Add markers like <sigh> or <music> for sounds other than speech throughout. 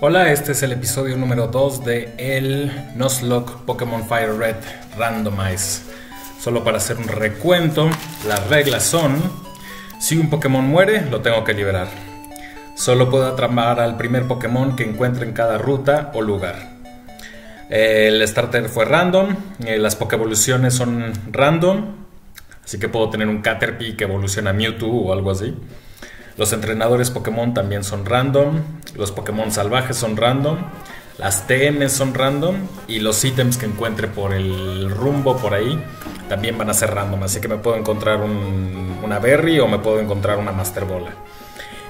Hola, este es el episodio número 2 de el Nuzlocke Pokémon Fire Red Randomize. Solo para hacer un recuento, las reglas son: si un Pokémon muere, lo tengo que liberar. Solo puedo atrapar al primer Pokémon que encuentre en cada ruta o lugar. El starter fue random, eh, las Pokévoluciones son random, así que puedo tener un Caterpie que evoluciona a Mewtwo o algo así. Los entrenadores Pokémon también son random. Los Pokémon salvajes son random. Las TM son random. Y los ítems que encuentre por el rumbo por ahí también van a ser random. Así que me puedo encontrar una Berry o me puedo encontrar una Master Bola.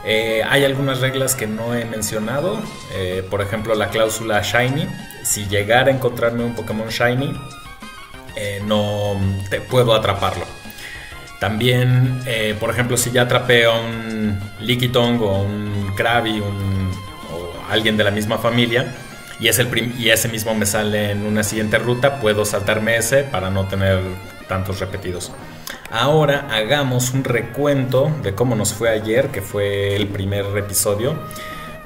Eh, hay algunas reglas que no he mencionado. Eh, por ejemplo, la cláusula Shiny. Si llegara a encontrarme un Pokémon Shiny, eh, no te puedo atraparlo. También, eh, por ejemplo, si ya atrapé a un Lickitung o un Krabby o alguien de la misma familia y, es el y ese mismo me sale en una siguiente ruta, puedo saltarme ese para no tener tantos repetidos. Ahora hagamos un recuento de cómo nos fue ayer, que fue el primer episodio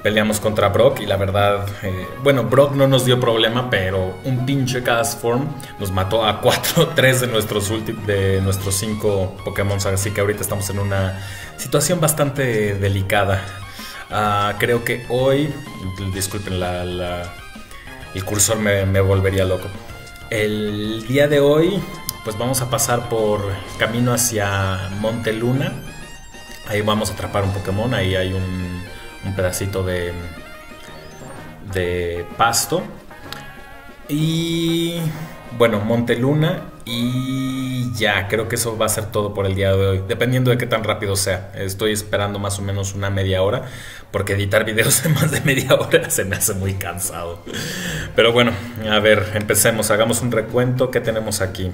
peleamos contra Brock y la verdad, eh, bueno, Brock no nos dio problema, pero un pinche Castform nos mató a 4, 3 <laughs> de nuestros, de nuestros 5 Pokémon, así que ahorita estamos en una situación bastante delicada. Ah, creo que hoy, disculpen, el cursor me, me volvería loco. El día de hoy, pues vamos a pasar por camino hacia Monte Luna. Ahí vamos a atrapar un Pokémon, ahí hay un un pedacito de, de pasto. Y bueno, Monteluna y ya, creo que eso va a ser todo por el día de hoy, dependiendo de qué tan rápido sea. Estoy esperando más o menos una media hora, porque editar videos <laughs> de más de media hora se me hace muy cansado. Pero bueno, a ver, empecemos, hagamos un recuento que tenemos aquí.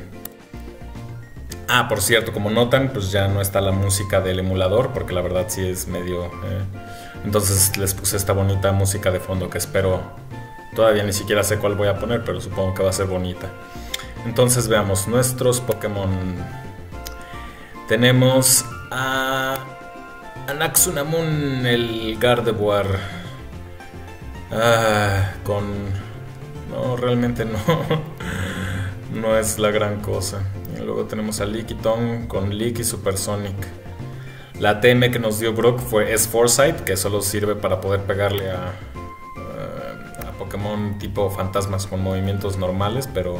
Ah, por cierto, como notan, pues ya no está la música del emulador, porque la verdad sí es medio... Eh, entonces les puse esta bonita música de fondo que espero... Todavía ni siquiera sé cuál voy a poner, pero supongo que va a ser bonita. Entonces veamos nuestros Pokémon. Tenemos a Anaxunamun, el Gardevoir. Ah, con... No, realmente no. <laughs> no es la gran cosa. Luego tenemos a Lickitung con Lick y Supersonic. La TM que nos dio Brook fue S Foresight, que solo sirve para poder pegarle a, a, Pokémon tipo fantasmas con movimientos normales, pero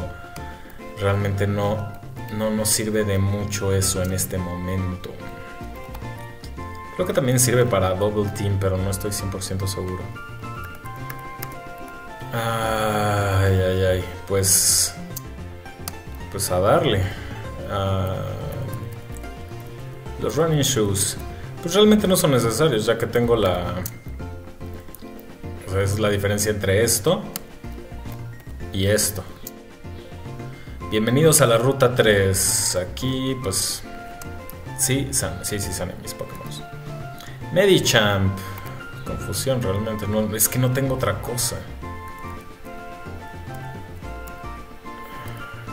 realmente no, no nos sirve de mucho eso en este momento. Creo que también sirve para Double Team, pero no estoy 100% seguro. Ay, ay, ay. Pues. Pues a darle. Ah, los running shoes. Pues realmente no son necesarios, ya que tengo la. es la diferencia entre esto y esto. Bienvenidos a la ruta 3. Aquí, pues. Sí, sí, sí, salen mis Pokémon. Medichamp. Confusión, realmente. Es que no tengo otra cosa.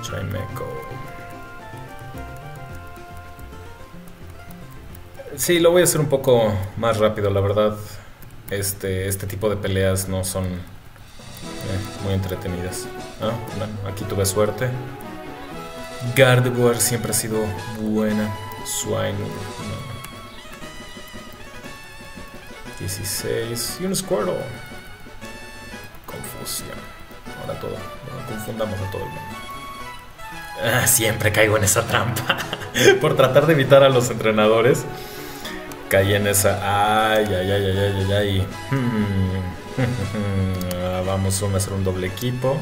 Chimeco. Sí, lo voy a hacer un poco más rápido, la verdad. Este, este tipo de peleas no son eh, muy entretenidas. Ah, bueno, aquí tuve suerte. Gardevoir siempre ha sido buena. Swine. 16. Y un Squirtle. Confusión. Ahora todo. confundamos a todo el mundo. Ah, siempre caigo en esa trampa. <laughs> Por tratar de evitar a los entrenadores caí en esa. Ay, ay, ay, ay, ay, ay. <laughs> Vamos a hacer un doble equipo.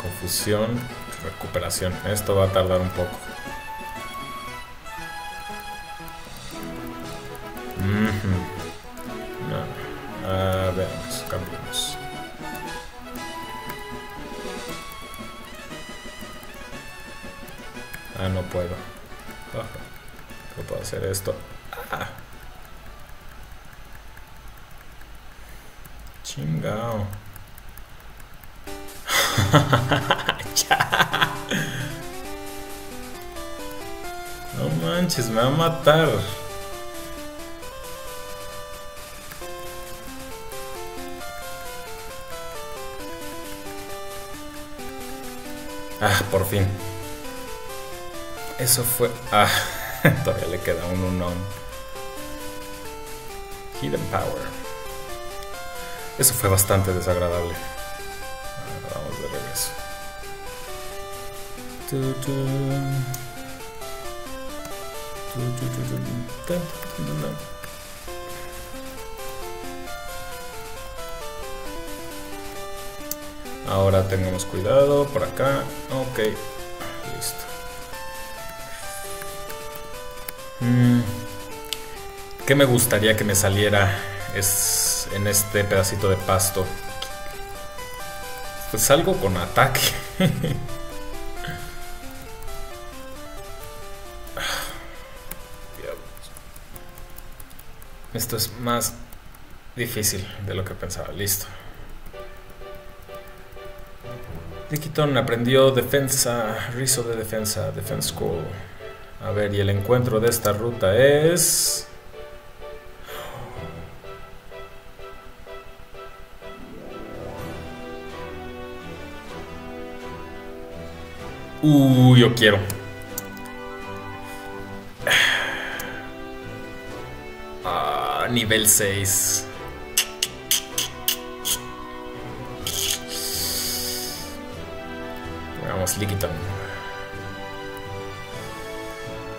Confusión, recuperación. Esto va a tardar un poco. A ver, cambiamos. Ah, no puedo hacer esto. Ah. Chingao. <laughs> no manches, me va a matar. Ah, por fin. Eso fue... Ah. <laughs> todavía le queda un unknown. Hidden Power. Eso fue bastante desagradable. Vamos de regreso. Ahora tengamos cuidado por acá. Ok, listo. Mm. ¿Qué me gustaría que me saliera es en este pedacito de pasto? Pues algo con ataque. <laughs> Esto es más difícil de lo que pensaba. Listo. Liquiton aprendió defensa, rizo de defensa, defense school. A ver, y el encuentro de esta ruta es... Uh, yo quiero. Ah, nivel 6. Vamos, Liquiton.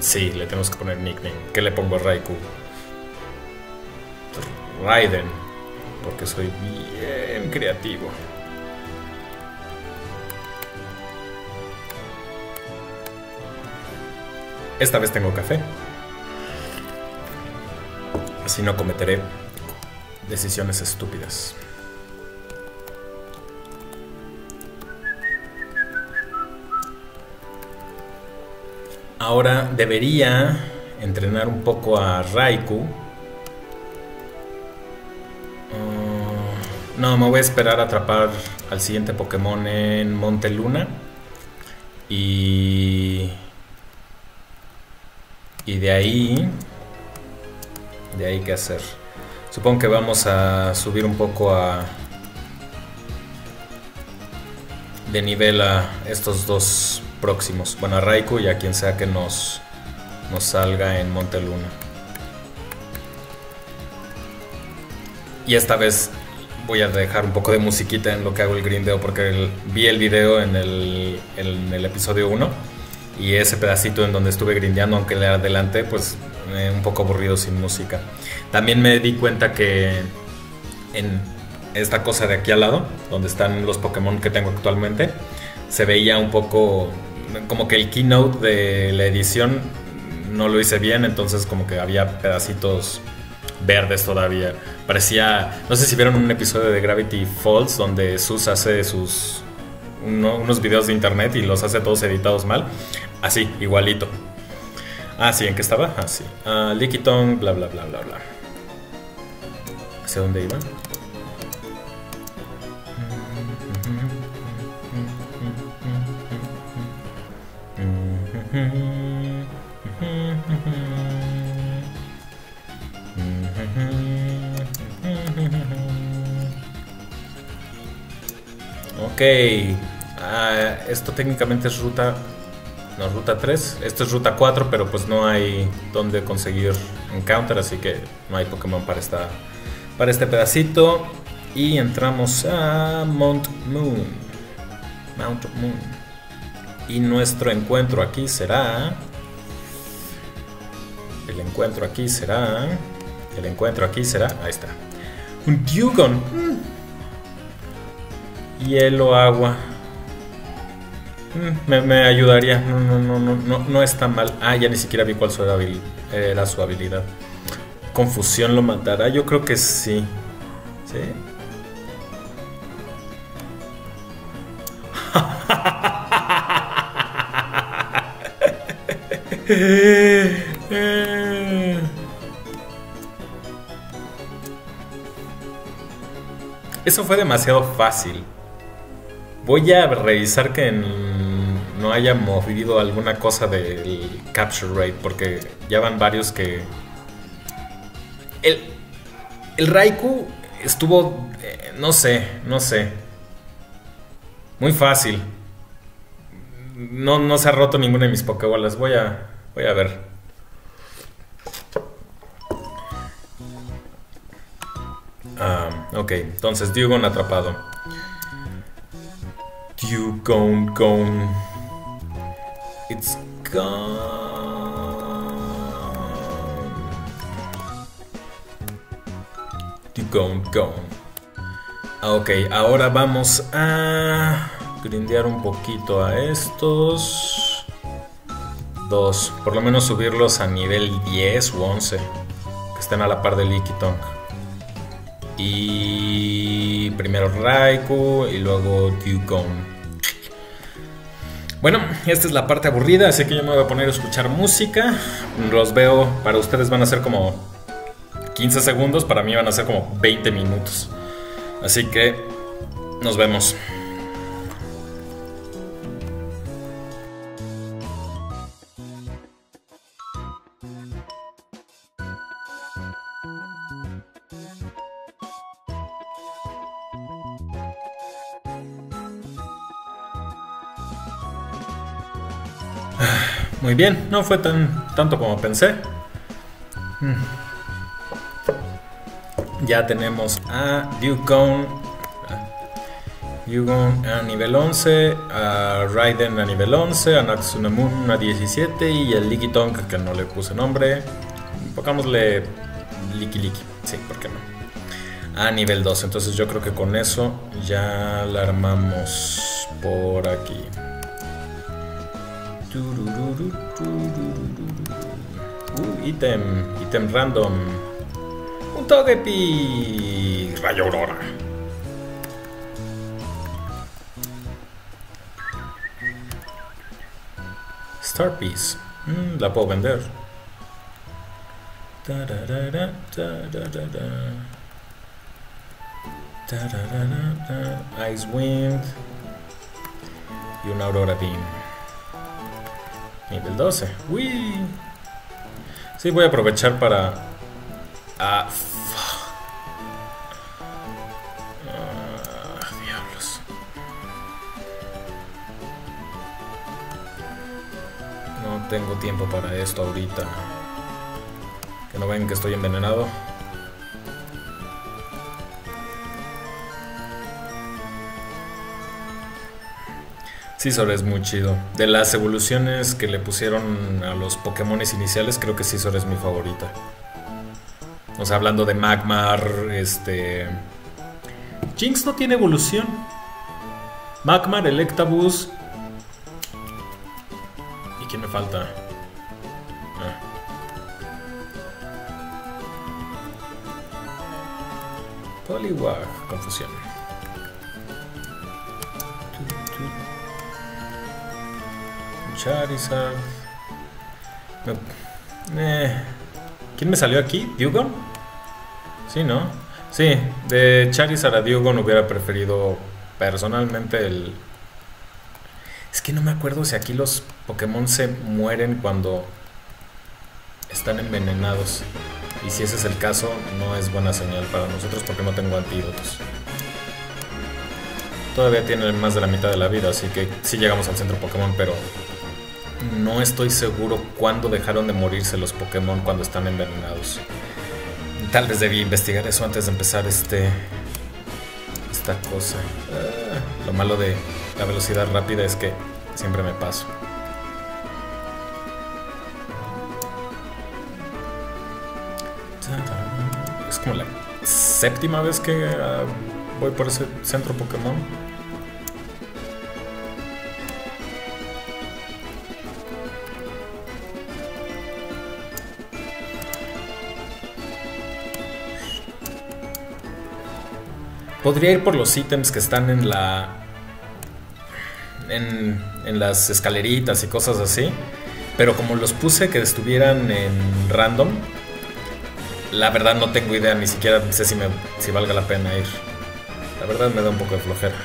sí, le tenemos que poner nickname. ¿Qué le pongo a Raikou? Raiden, porque soy bien creativo. Esta vez tengo café. Así no cometeré decisiones estúpidas. Ahora debería entrenar un poco a Raikou. no, me voy a esperar a atrapar al siguiente Pokémon en Monte Luna. Y y de ahí... De ahí qué hacer. Supongo que vamos a subir un poco a... De nivel a estos dos próximos. Bueno, a Raikou y a quien sea que nos, nos salga en Monteluna. Y esta vez voy a dejar un poco de musiquita en lo que hago el grindeo porque vi el video en el, episodio 1 y ese pedacito en donde estuve grindeando, aunque le adelanté, pues eh, un poco aburrido sin música. También me di cuenta que en esta cosa de aquí al lado, donde están los Pokémon que tengo actualmente, se veía un poco como que el keynote de la edición no lo hice bien, entonces como que había pedacitos verdes todavía. Parecía, no sé si vieron un episodio de Gravity Falls donde Sus hace sus unos videos de internet y los hace todos editados mal. Así, igualito. Ah, sí, ¿en qué estaba? Ah, sí. Liquiton, bla, bla, bla, bla, bla. ¿Hacia dónde iba? Ok, ah, esto técnicamente es ruta no, ruta 3. Esto es ruta 4, pero pues no hay donde conseguir encounter, así que no hay Pokémon para, esta, para este pedacito. Y entramos a Mount Moon. Mount Moon. Y nuestro encuentro aquí será... El encuentro aquí será... El encuentro aquí será... Ahí está. Un Dugon hielo, agua. Mm, me, ayudaría. No, no, no, no, no, no está mal. Ah, ya ni siquiera vi cuál era su habilidad. Confusión lo matará. Yo creo que sí. ¿Sí? <laughs> Eso fue demasiado fácil. Voy a revisar que no haya movido alguna cosa del capture rate, porque ya van varios que... El, el Raikou estuvo... Eh, no sé, no sé. Muy fácil. No, no se ha roto ninguna de mis Pokébolas. Voy a, voy a ver. Ah, ok, entonces Dugong atrapado. Dugong, gone. It's gone. Dugong, gone. Ah, ok, ahora vamos a grindear un poquito a estos. Dos, por lo menos subirlos a nivel 10 u 11. Que estén a la par de Lickitung. Y primero Raikou y luego Dugong. Bueno, esta es la parte aburrida, así que yo me voy a poner a escuchar música. Los veo, para ustedes van a ser como 15 segundos, para mí van a ser como 20 minutos. Así que nos vemos. Muy bien, no fue tan tanto como pensé. Ya tenemos a Dugong, Dugong a nivel 11, a Raiden a nivel 11, a Natsunamun a 17 y el Lickitung que no le puse nombre. Pongámosle Liki Liki, sí, ¿por qué no? A nivel 2, entonces yo creo que con eso ya la armamos por aquí. Uh, ítem, ítem random. Un Togepi. Rayo Aurora. Star Piece. Mm, la puedo vender. Ice Wind y una Aurora Beam. Nivel 12. Uy. Sí, voy a aprovechar para... Ah, ah, diablos. No tengo tiempo para esto ahorita. Que no ven que estoy envenenado. Scizor es muy chido. De las evoluciones que le pusieron a los Pokémon iniciales, creo que Scizor es mi favorita. O sea, hablando de Magmar, este. Jinx no tiene evolución. Magmar, Electabuzz. ¿Y quién me falta? Ah. Poliwag, confusión. Charizard. Eh, ¿Quién me salió aquí? ¿Dugon? Sí, ¿no? Sí, de Charizard a Dugon hubiera preferido personalmente el... Es que no me acuerdo si aquí los Pokémon se mueren cuando están envenenados. Y si ese es el caso, no es buena señal para nosotros porque no tengo antídotos. Todavía tienen más de la mitad de la vida, así que sí llegamos al centro Pokémon, pero no estoy seguro cuándo dejaron de morirse los Pokémon cuando están envenenados. Tal vez debí investigar eso antes de empezar este esta cosa. Ah, lo malo de la velocidad rápida es que siempre me paso. Es como la séptima vez que ah, voy por ese centro Pokémon. Podría ir por los ítems que están en la. En, en las escaleritas y cosas así. Pero como los puse que estuvieran en random, la verdad no tengo idea, ni siquiera sé si, me, si valga la pena ir. La verdad me da un poco de flojera. <laughs>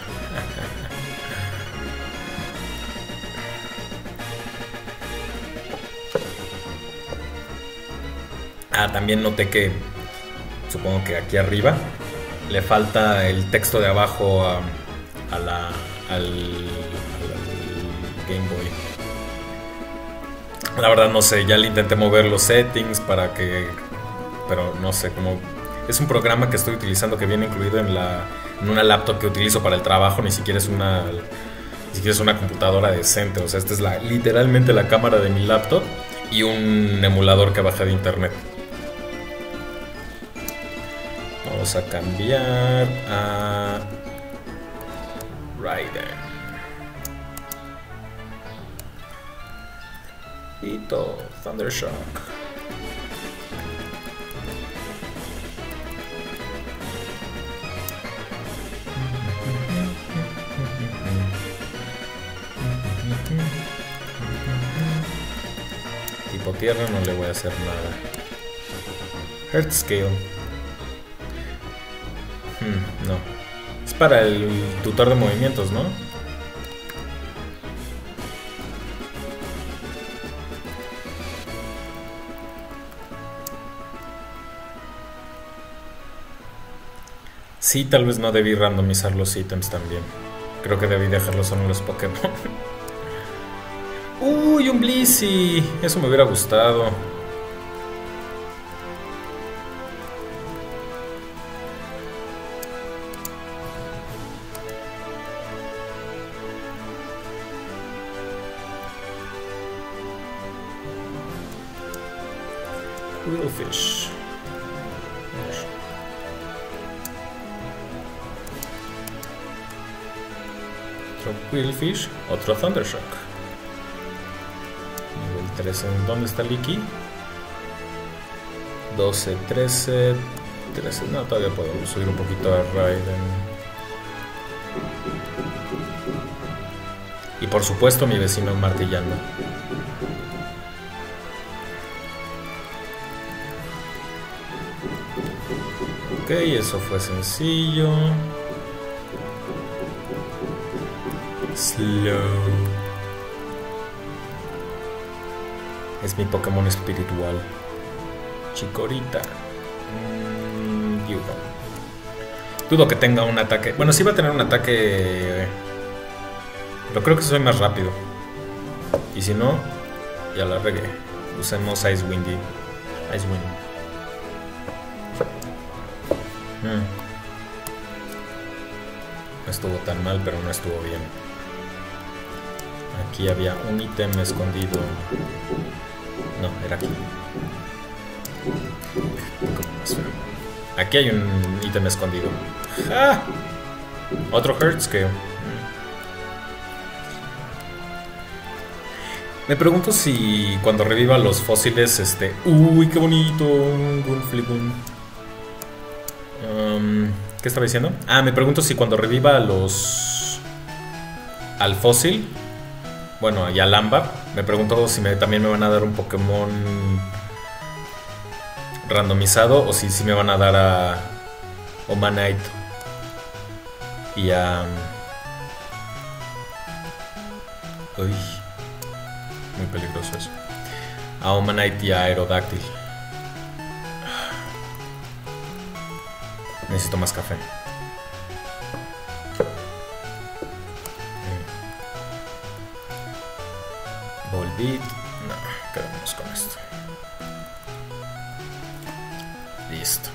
Ah, también noté que, supongo que aquí arriba, le falta el texto de abajo a, la, al, Game Boy. La verdad no sé, ya le intenté mover los settings para que... Pero no sé, como... Es un programa que estoy utilizando que viene incluido en, la, en una laptop que utilizo para el trabajo, ni siquiera es una... Ni siquiera es una computadora decente, o sea, esta es literalmente la cámara de mi laptop y un emulador que bajé de internet. Vamos a cambiar a Raiden. Ito, Thundershock. Tipo tierra no le voy a hacer nada. Heart Scale. Hmm, no. Es para el tutor de movimientos, ¿no? Sí, tal vez no debí randomizar los ítems también. Creo que debí dejarlo solo en los Pokémon. <laughs> ¡Uy, un Blissey! Eso me hubiera gustado. Quillfish. Otro Quillfish, otro Thundershock. Nivel 13. ¿Dónde está Licky? 12, 13, 13. No, todavía puedo subir un poquito a Raiden. Y por supuesto mi vecino martillando. Ok, eso fue sencillo. Slow. Es mi Pokémon espiritual. Chikorita. Mm, Dudo que tenga un ataque. Bueno, sí va a tener un ataque. Pero creo que soy más rápido. Y si no, ya la regué. Usemos Ice Windy. Ice Windy. Estuvo tan mal, pero no estuvo bien. Aquí había un ítem escondido. No, era aquí. Aquí hay un ítem escondido. ¡Ah! Otro Hertz que... Me pregunto si cuando reviva los fósiles, este... ¡Uy, qué bonito! Un Um, ¿Qué estaba diciendo? Ah, me pregunto si cuando reviva los. al fósil. Bueno, y al ámbar. Me pregunto si también me van a dar un Pokémon. randomizado. O si, si me van a dar a. Omanite. Y a. Uy. Muy peligroso eso. A Omanite y a Aerodactyl. Necesito más café. Volví. No, quedamos con esto. Listo.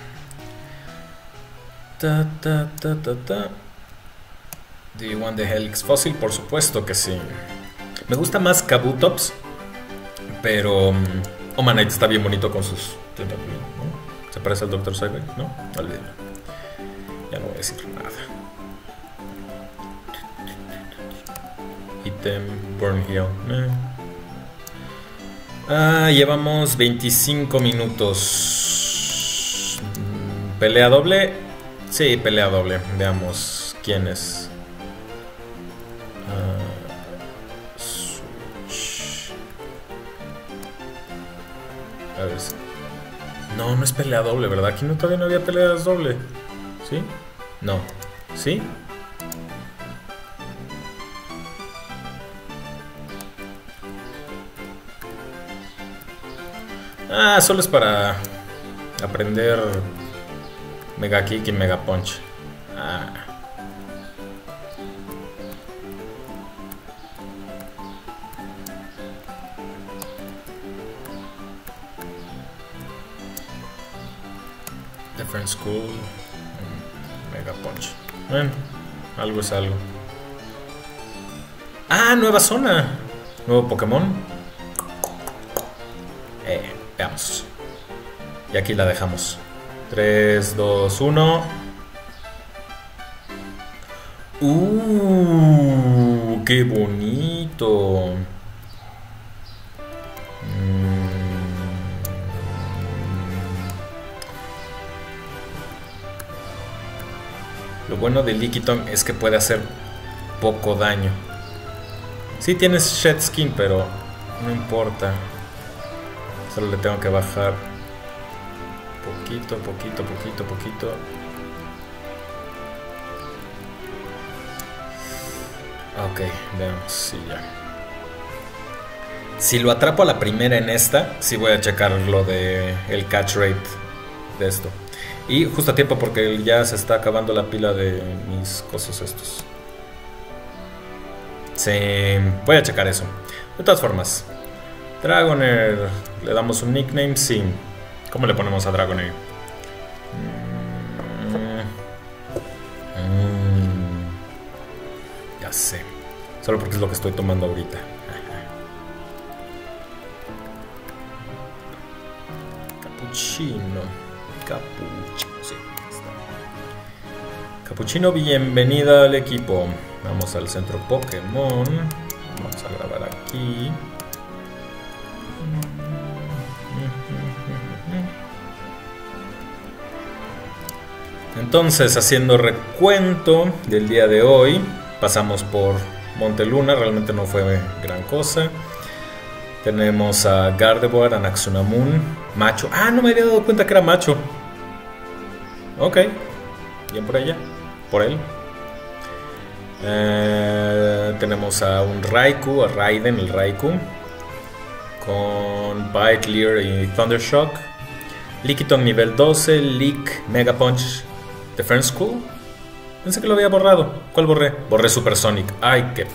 Ta, ta, ta, ta, ta. Do you want the Helix Fossil? Por supuesto que sí. Me gusta más Kabutops, pero um, Omanite está bien bonito con sus ¿Se parece al Dr. Cyber? ¿No? Olvídalo. Decir nada. Item, Burn Hill. Eh. Ah, llevamos 25 minutos. ¿Pelea doble? Sí, pelea doble. Veamos quién es. Ah. No, no es pelea doble, ¿verdad? Aquí no, todavía no había peleas doble. ¿Sí? No. ¿Sí? Ah, solo es para aprender Mega Kick y Mega Punch. Ah. Different School. Bueno, algo es algo. Ah, nueva zona. Nuevo Pokémon. Eh, veamos. Y aquí la dejamos. 3, 2, 1. ¡Uh! ¡Qué bonito! Bueno de Lickitung es que puede hacer poco daño. Sí tienes Shed Skin, pero no importa. Solo le tengo que bajar poquito, poquito, poquito, poquito. Ok, veamos si ya. Si lo atrapo a la primera en esta, sí voy a checar lo de el catch rate de esto. Y justo a tiempo porque ya se está acabando la pila de mis cosas estos. Sí, voy a checar eso. De todas formas, Dragonair, le damos un nickname, sí. ¿Cómo le ponemos a Dragonair? Mm, mm, ya sé. Solo porque es lo que estoy tomando ahorita. Capuchino. Capuchino, sí. Está. Capuchino, bienvenida al equipo. Vamos al centro Pokémon. Vamos a grabar aquí. Entonces, haciendo recuento del día de hoy, pasamos por Monteluna, realmente no fue gran cosa. Tenemos a Gardevoir, a Naxunamun, macho. Ah, no me había dado cuenta que era macho. Ok, bien por ella, por él. Eh, tenemos a un Raikou, a Raiden, el Raikou, con Leer y Thundershock. Lickitung nivel 12, Leak, Mega Punch, Defense School. Pensé que lo había borrado. ¿Cuál borré? Borré Supersonic. Ay, qué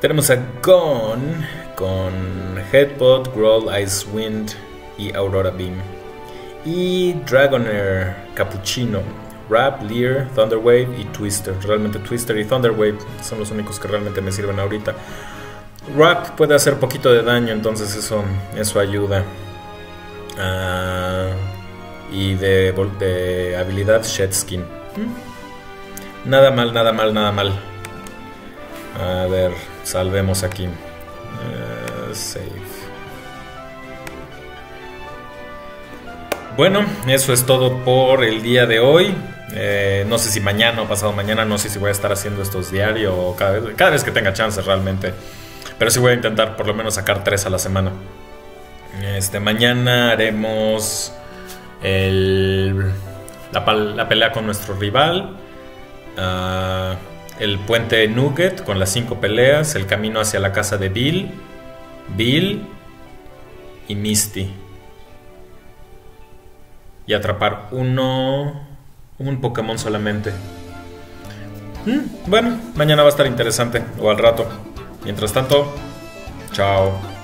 Tenemos a Gon con Headbutt, Growl, Ice Wind y Aurora Beam. Y Dragonair, Cappuccino, Rap, Leer, Thunderwave y Twister. Realmente Twister y Thunderwave son los únicos que realmente me sirven ahorita. Rap puede hacer poquito de daño, entonces eso, eso ayuda. Ah, y de, de habilidad Shed Skin. ¿Mm? Nada mal, nada mal, nada mal. A ver, salvemos aquí. Uh, save. Bueno, eso es todo por el día de hoy. Eh, no sé si mañana o pasado mañana, no sé si voy a estar haciendo estos diarios o cada vez, que tenga chance realmente. Pero sí voy a intentar por lo menos sacar tres a la semana. Este, mañana haremos el, la, pelea con nuestro rival. Uh, el puente Nugget con las cinco peleas. El camino hacia la casa de Bill. Bill y Misty. Y atrapar uno. Un Pokémon solamente. Mm, bueno, mañana va a estar interesante. O al rato. Mientras tanto, chao.